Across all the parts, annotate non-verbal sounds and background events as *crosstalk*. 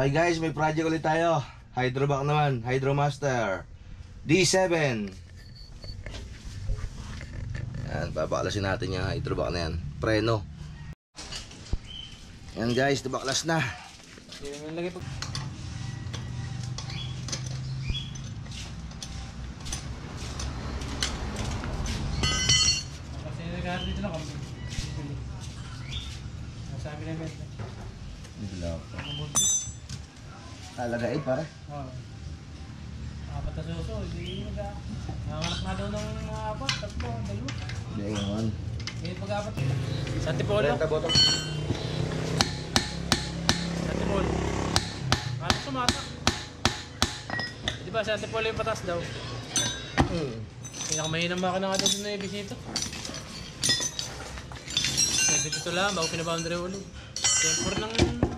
Okay guys, may project ulit tayo. Hydrovac naman, Hydromaster. D7. Yan, papaklasin natin yung hydrovac na yan. Preno. Yan guys, tabaklas na. Yung lagay pag... Talaga eh, pare. Oo. Apat na suso, hindi nag Nanganak na daw ng mga apat, tatlo, dalawa. Hindi ngayon. Ngayon pag-apat. Sa Antipolo. botong. Sa Antipolo. Ano sumata? Di ba sa Antipolo yung patas daw? Hmm. Pinakamahinang makina nga daw doon na ibisito. Sabi ito lang, bago pinaboundary ulit. Temper ng...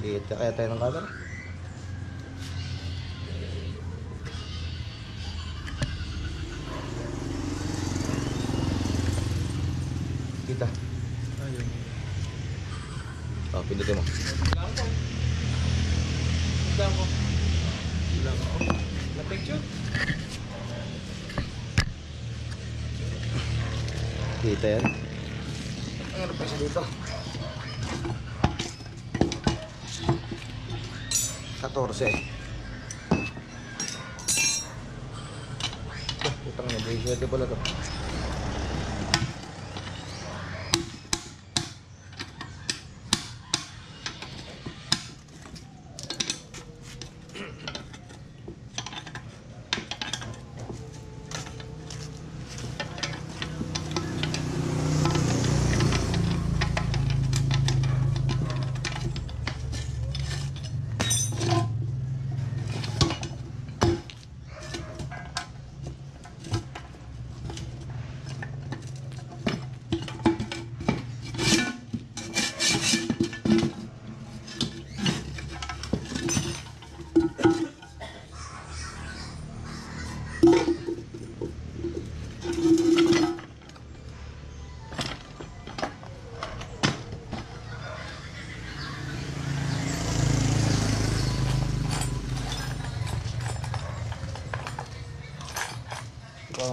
Kita kaya tayo ng camera. Kita. Ayun. Oh, pindutin mo. Lang ko. Lang ko. Lang ko. Na picture? Kita yan. Ikaw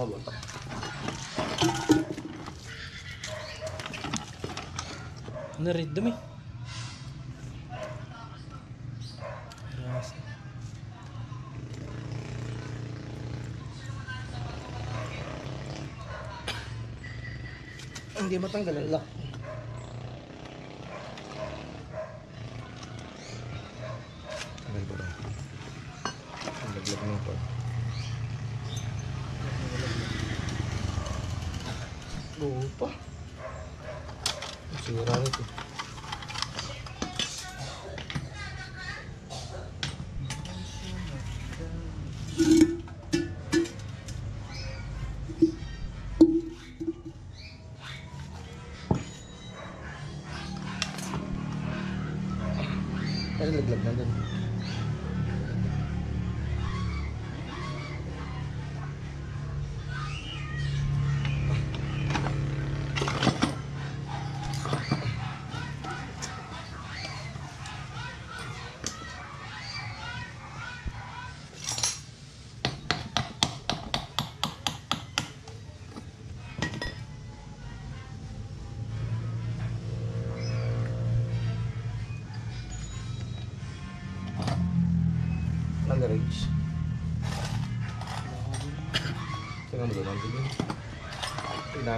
ba? Ano rin? Dumi. Yes. Hindi matanggal ang lock. Tagal ba rin? Ang laglag. Sira nito.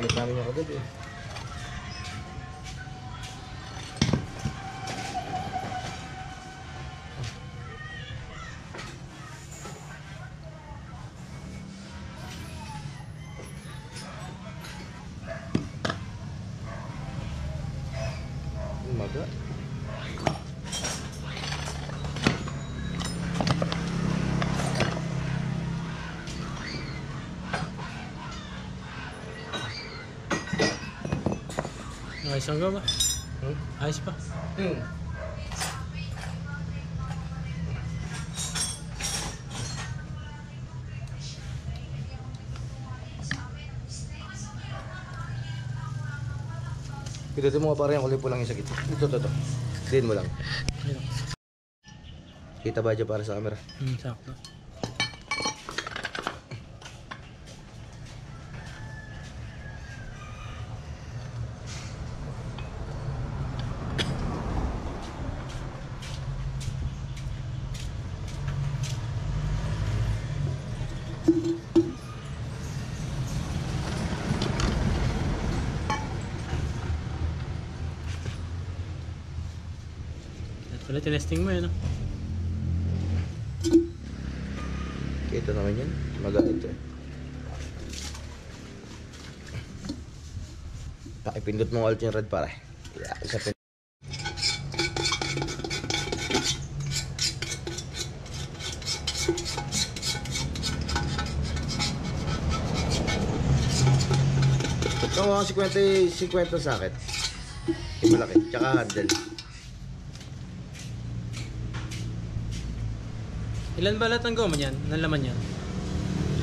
Pinamit namin yung kagabi eh. Ayos ang gawa. Hmm? Ayos pa. Hmm. Pinutin mo nga parang yung kulay pulang yung sa. Ito, ito, ito. Din mo lang. Kita ba dyan para sa camera? Hmm, sakto. Tinesting mo yun, no? Kita naman yan. Magalit eh. Pakipindot mo alt yung red pare. Yeah, isa pin Ito mga 50, 50 sakit. Yung malaki. Tsaka handle. Ilan ba lahat ng goma niyan? Ng laman yan?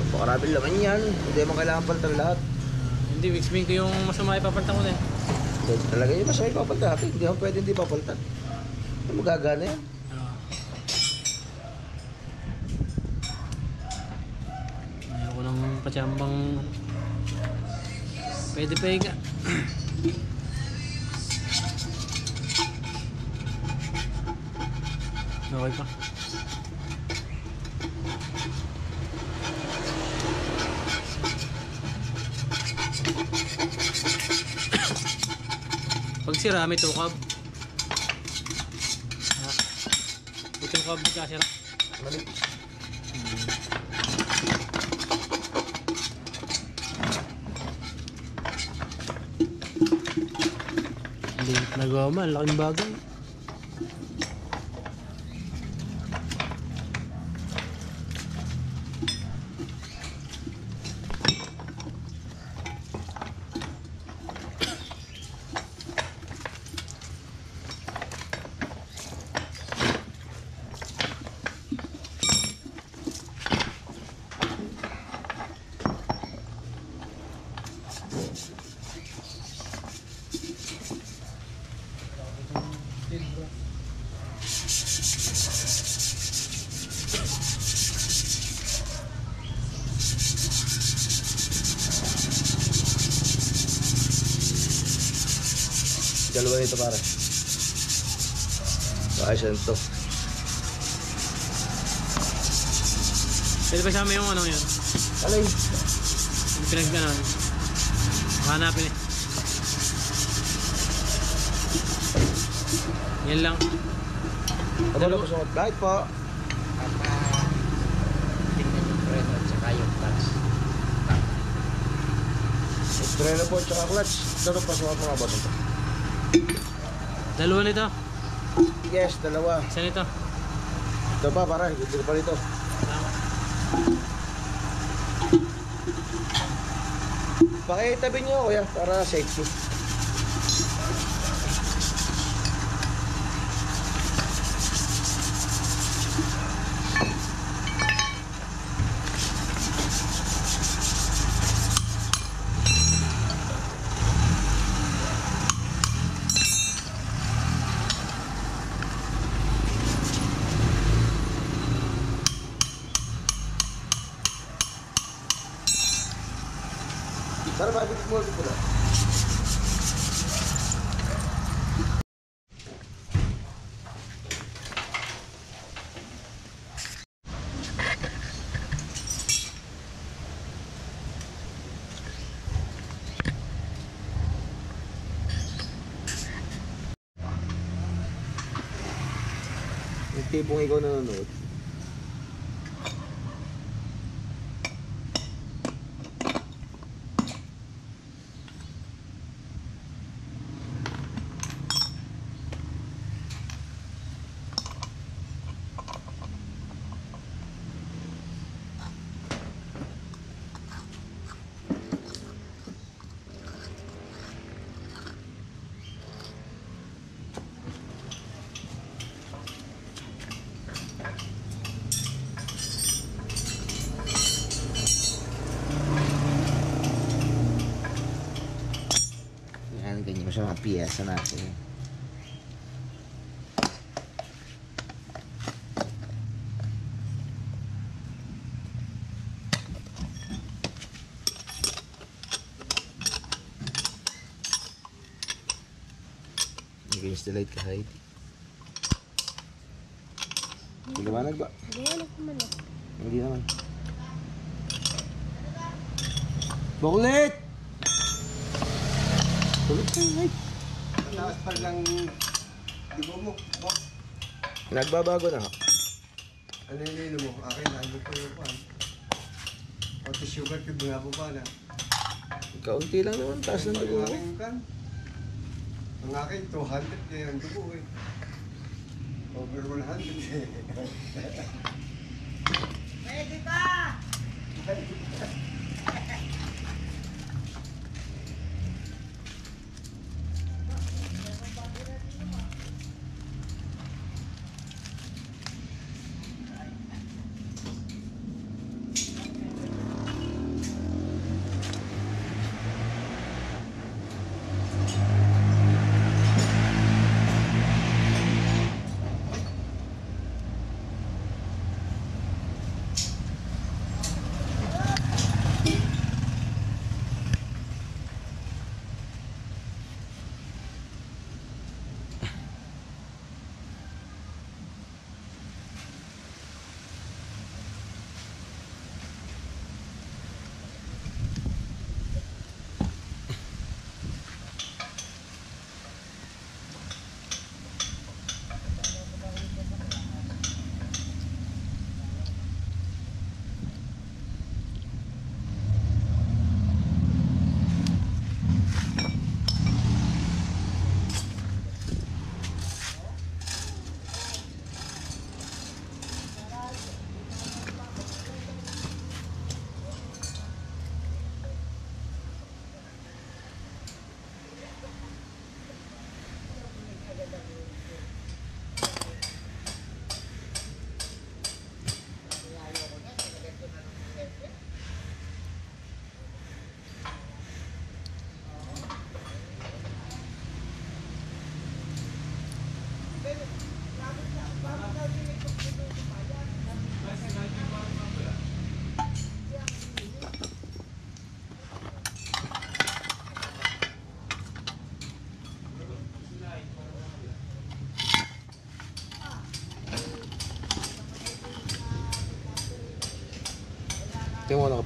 Napakaraming laman yan. Hindi mo kailangan palitan lahat. Hindi, explain ko yung masama ipapalitan ko na eh. Hindi, Talaga yung masaya papalitan natin. Hindi mo pwede hindi papalitan. Ano magagana yan? Ah. Ayoko ng patsambang... Pwede pa higa. *clears throat* okay pa. Pag sira, may tukab. Ah. Ito yung kab kasira. Mali. Liit na goma, ang laking bagay. Dalawa nito pare. Ayos yan to. Pwede pa sama yung ano yun. Alay. Yung pinagganon. Hanapin eh. Yan lang. Ano na po sa Bakit po? tingnan yung preno at saka yung clutch. Treno po tsaka clutch. Ito pa sa mga boss ito. Dalawa nito. Yes, dalawa. Isa nito. Ito pa pare. Ito pa. Tama. Pakitabi niyo kuya para safety. Tara, bakit mo ito na? Yung tipong ikaw nanonood. Piyesa natin. Against the light ka, Heidi. Liwanag ba? Liwanag naman eh. Hindi naman. Buklit! Tulog kayo, Heidi. Taas pa lang dibo mo. Bo, Nagbabago na. ano yung nilo mo? Akin, ano po yung pan. Pati sugar nga po pa na. Kaunti lang naman, taas ng dugo Ang ko. aking kan. Ang akin, 200 kaya ang dugo eh. Over 100 eh. Tingnan mo nakapokus.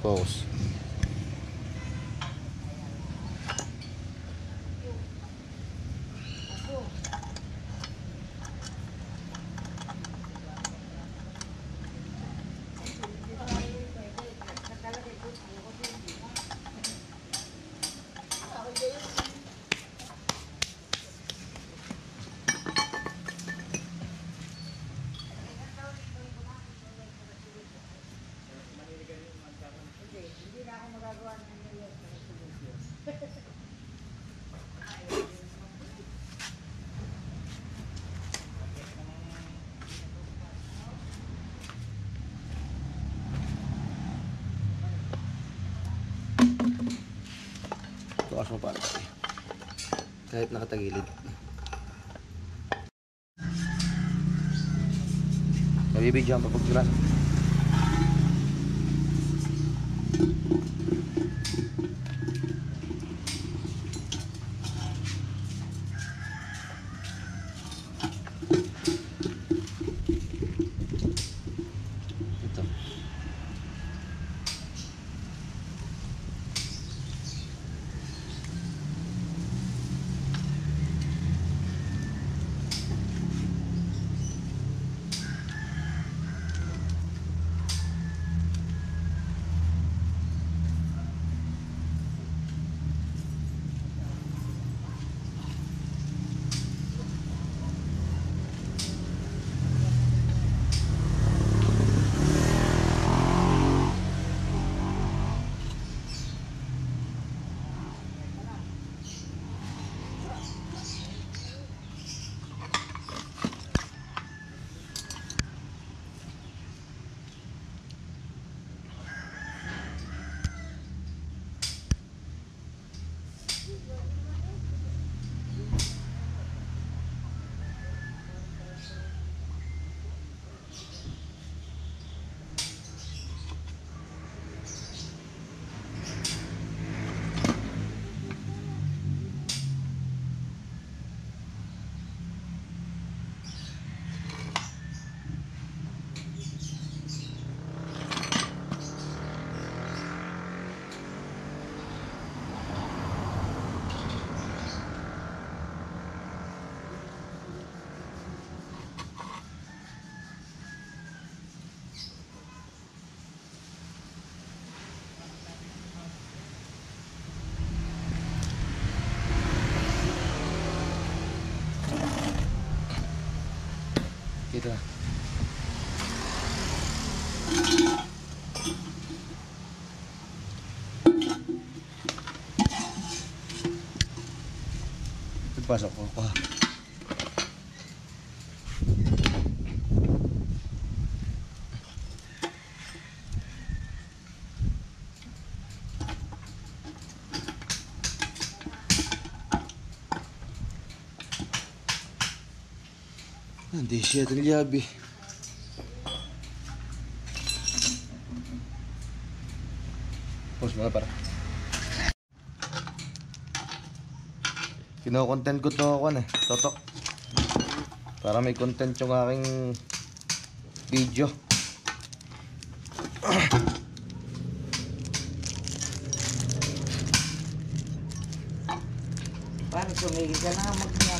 post. Mo para tayo. Kahit nakatagilid. Nabibidyohan pa pag Kita. Ipasok ko pa. Hindi siya talyabi. Pause mo na para. Kino-content ko to ako eh. Totok. Para may content yung aking video. Paano tumigil ka na mag-nap?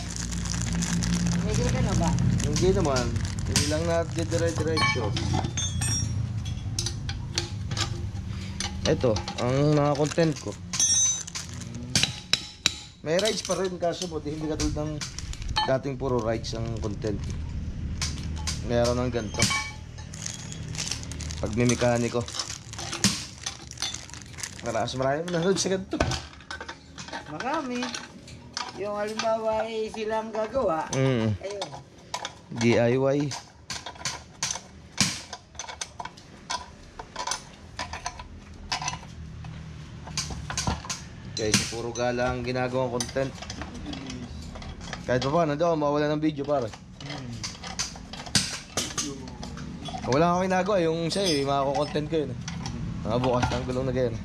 Tumigil ka na ba? Hindi naman. Hindi lang natin dire-diretso. Ito, ang mga content ko. May rides pa rin kaso buti hindi katulad ng dating puro rides ang content. Meron ng ganito. Pag may mekaniko. Maras marami nanood sa ganito. Marami. Yung halimbawa ay silang gagawa. Mm, Ayun. DIY. Guys, puro gala ang ginagawang content. Kahit pa paano daw, mawala ng video para. Wala akong ginagawa, yung sa'yo, yung mga content ko yun. eh. Mga bukas ng gulong na ganyan.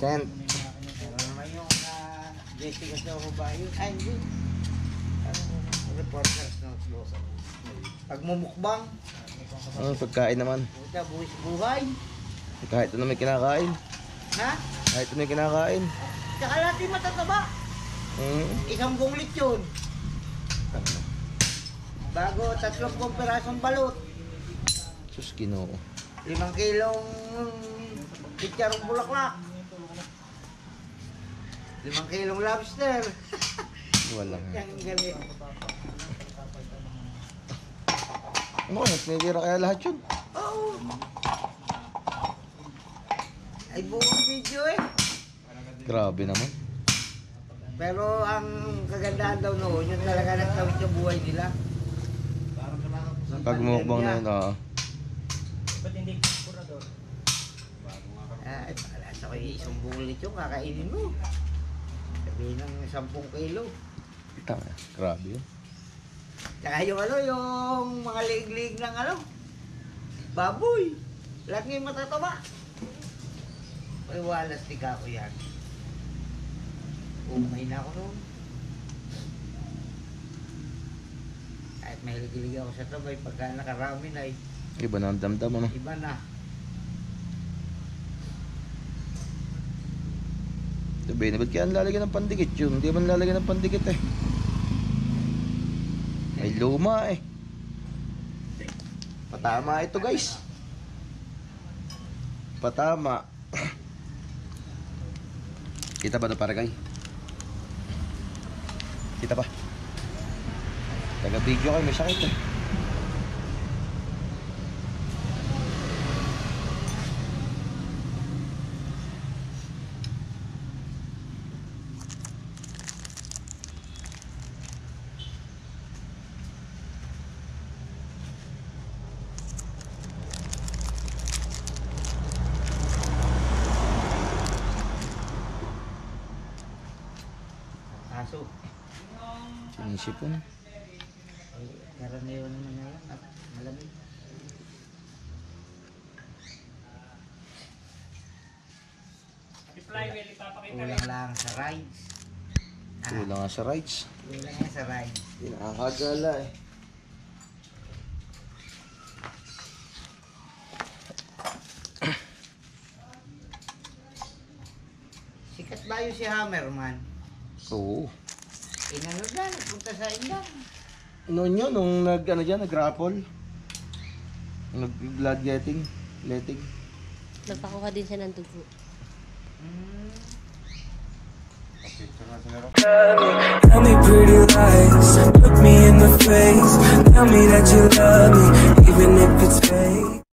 Meron naman yung uh, Jessica sa Hubayo. Ay, hindi. Ano, reporters ng Slosa. Pagmumukbang. Ang pagkain naman. Puta, buwis buhay. Kahit ano may kinakain. Ha? Kahit ano may kinakain. Tsaka natin matataba. Hmm. Isang buong lechon. Bago tatlong pirasong balot. Sus, ginoo. Limang kilong picharong bulaklak. Limang kilong lobster. *laughs* Wala nga. Yang galing. Ano kaya? Tinitira kaya lahat yun? Oo. Ay buong video eh. Grabe naman. Pero ang kagandahan daw noon, yun talaga nagtawid yung buhay nila. Pag mukbang na yun, oo. Ay, pala sa kayo isang buong lechon, kakainin mo. Sabihin ng 10 kilo. Tama. Grabe yun. Tsaka yung ano, yung mga liig-liig ng ano, baboy. Lahat ngayon matataba. Ay, walas tika ko yan. Umay na ako noon. Kahit mahilig-hilig ako sa tabay, pagka nakarami na eh, Iba na ang damdam, ano? iba na. Na, ba't kaya lalagyan ng pandikit yun? Hindi man lalagyan ng pandikit eh. Ay luma eh. Patama ito guys. Patama. Kita ba ito para kay? Kita pa. Taga video kayo, may sakit eh. Ay, karaniwan naman na yan. At malamig. Kulang lang sa rides. Ah, Kulang nga sa rights. kulang yan sa rides. Hindi nakakagala eh. Sikat ba yun si Hammerman? Oo. Inano na, nagpunta sa inang. Noon yun, nung nag, ano dyan, nag-raffle. Nag-blood getting, letting. Nagpakuha din siya ng dugo. Tell me pretty lies, look me in the face. Tell me that you love me, even if it's fake.